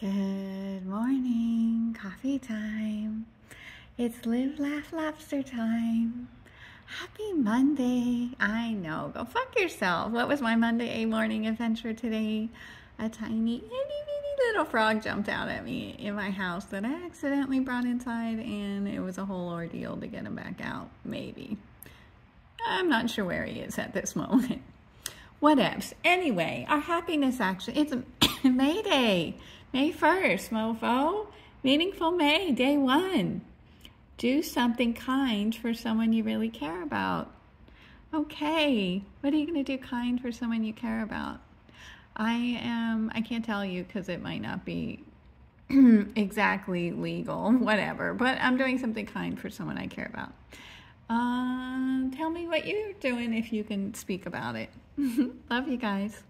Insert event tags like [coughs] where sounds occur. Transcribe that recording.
Good morning, coffee time. It's Live Laugh Lobster time. Happy Monday. I know, go fuck yourself. What was my Monday a morning adventure today? A tiny, itty bitty little frog jumped out at me in my house that I accidentally brought inside, and it was a whole ordeal to get him back out, maybe. I'm not sure where he is at this [laughs] moment. Whatevs. Anyway, our happiness action, it's [coughs] May Day. May 1st, mofo. Meaningful May, day one. Do something kind for someone you really care about. Okay, what are you going to do kind for someone you care about? I am, I can't tell you because it might not be [clears throat] exactly legal, [laughs] whatever, but I'm doing something kind for someone I care about. Uh, tell me what you're doing if you can speak about it. [laughs] Love you guys.